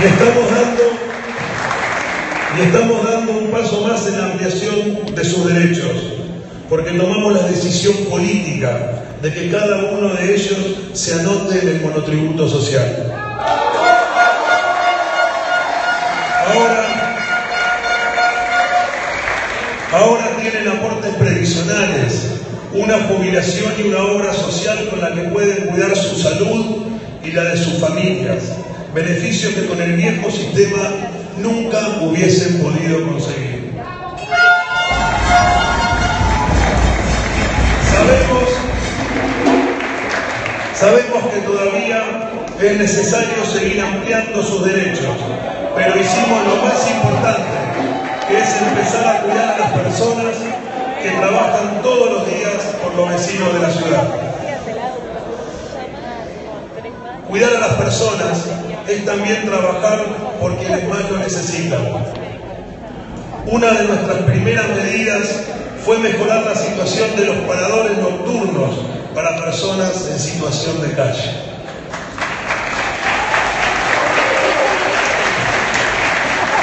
Y estamos dando, y estamos dando un paso más en la ampliación de sus derechos, porque tomamos la decisión política de que cada uno de ellos se anote en el monotributo social. Ahora, ahora tienen aportes previsionales, una jubilación y una obra social con la que pueden cuidar su salud y la de sus familias, beneficios que con el viejo sistema nunca hubiesen podido conseguir. Sabemos, sabemos que todavía es necesario seguir ampliando sus derechos, pero hicimos lo más importante, que es empezar a cuidar a las personas que trabajan todos los días por los vecinos de la ciudad. Cuidar a las personas es también trabajar por quienes más lo necesitan. Una de nuestras primeras medidas fue mejorar la situación de los paradores nocturnos para personas en situación de calle.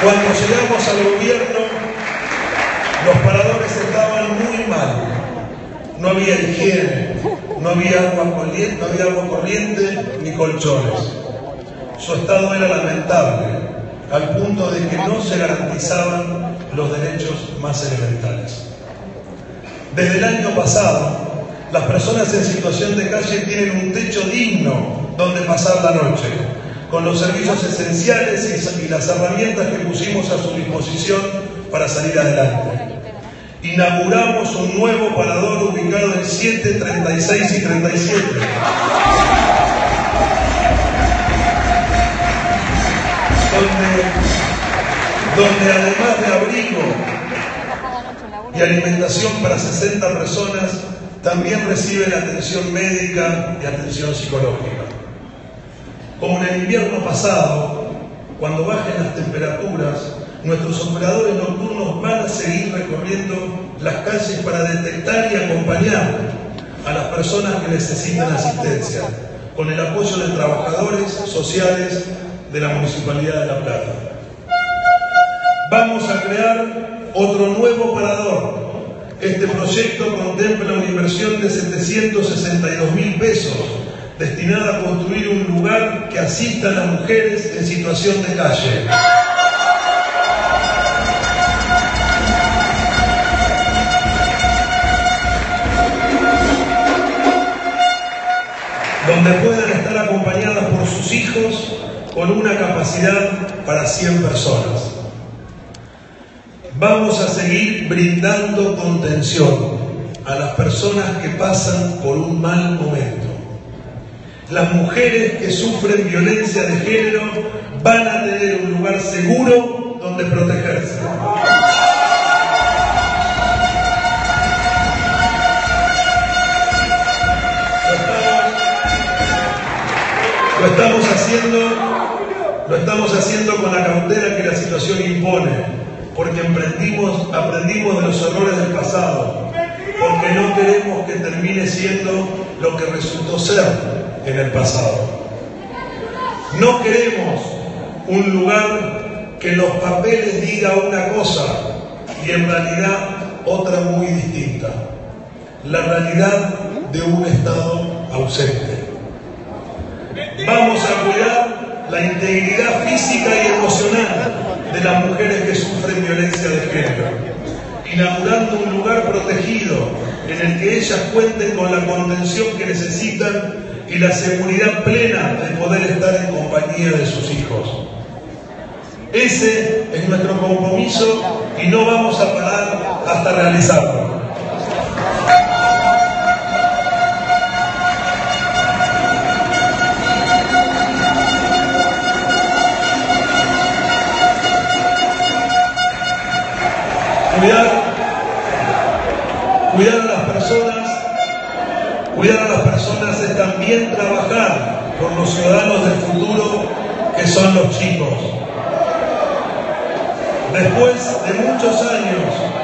Cuando llegamos al gobierno, los paradores estaban muy mal. No había higiene, no había agua corriente, no había agua corriente ni colchones. Su estado era lamentable, al punto de que no se garantizaban los derechos más elementales. Desde el año pasado, las personas en situación de calle tienen un techo digno donde pasar la noche, con los servicios esenciales y las herramientas que pusimos a su disposición para salir adelante. Inauguramos un nuevo parador ubicado en 7, 36 y 37. Donde, además de abrigo y alimentación para 60 personas, también reciben atención médica y atención psicológica. Como en el invierno pasado, cuando bajen las temperaturas, nuestros operadores nocturnos van a seguir recorriendo las calles para detectar y acompañar a las personas que necesitan asistencia, con el apoyo de trabajadores sociales de la Municipalidad de La Plata. Vamos a crear otro nuevo parador. Este proyecto contempla una inversión de 762 mil pesos destinada a construir un lugar que asista a las mujeres en situación de calle. donde puedan estar acompañadas por sus hijos con una capacidad para 100 personas. Vamos a seguir brindando contención a las personas que pasan por un mal momento. Las mujeres que sufren violencia de género van a tener un lugar seguro donde protegerse. Lo estamos haciendo, lo estamos haciendo con la cautela que la situación impone, porque emprendimos, aprendimos de los errores del pasado, porque no queremos que termine siendo lo que resultó ser en el pasado. No queremos un lugar que los papeles diga una cosa y en realidad otra muy distinta. La realidad de un Estado ausente. Vamos a cuidar la integridad física y emocional de las mujeres que sufren violencia de género, inaugurando un lugar protegido en el que ellas cuenten con la contención que necesitan y la seguridad plena de poder estar en compañía de sus hijos. Ese es nuestro compromiso y no vamos a parar hasta realizarlo. Cuidar, cuidar a las personas, cuidar a las personas es también trabajar por los ciudadanos del futuro que son los chicos. Después de muchos años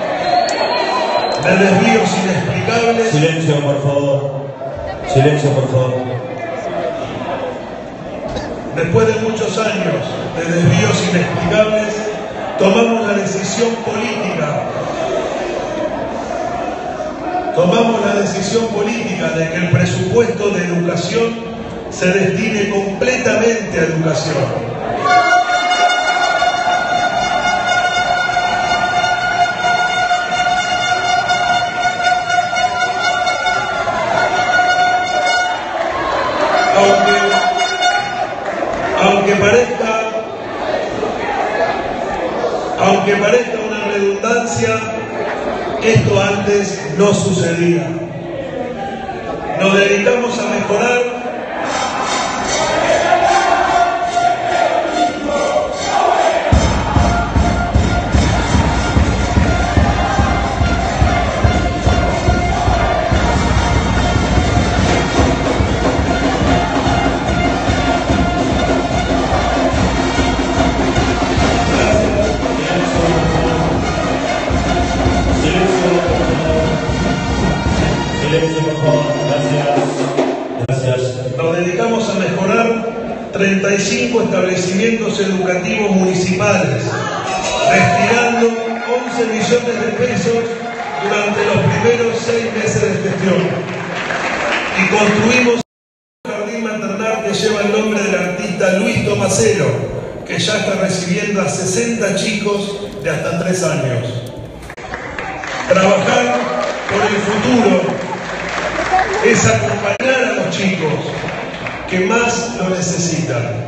de desvíos inexplicables. Silencio, por favor. Silencio, por favor. Después de muchos años de desvíos inexplicables, tomamos política, tomamos la decisión política de que el presupuesto de educación se destine completamente a educación. aunque parezca, aunque parezca una redundancia, esto antes no sucedía. Nos dedicamos a mejorar 75 establecimientos educativos municipales, destinando 11 millones de pesos durante los primeros seis meses de gestión. Y construimos un jardín maternal que lleva el nombre del artista Luis Tomacero, que ya está recibiendo a 60 chicos de hasta 3 años. Trabajar por el futuro es acompañar a los chicos que más lo necesitan.